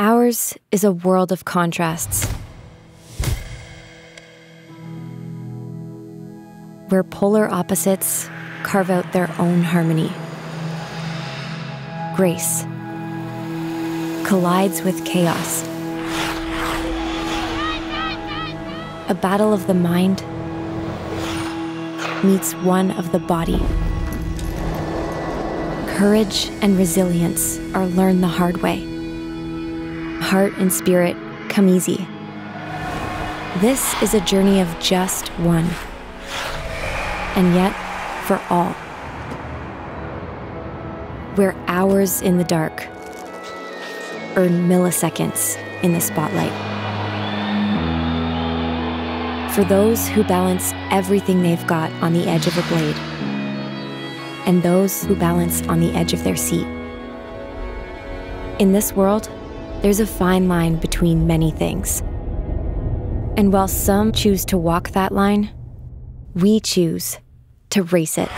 Ours is a world of contrasts. Where polar opposites carve out their own harmony. Grace collides with chaos. A battle of the mind meets one of the body. Courage and resilience are learned the hard way. Heart and spirit come easy. This is a journey of just one, and yet for all. Where hours in the dark earn milliseconds in the spotlight. For those who balance everything they've got on the edge of a blade, and those who balance on the edge of their seat. In this world, there's a fine line between many things. And while some choose to walk that line, we choose to race it.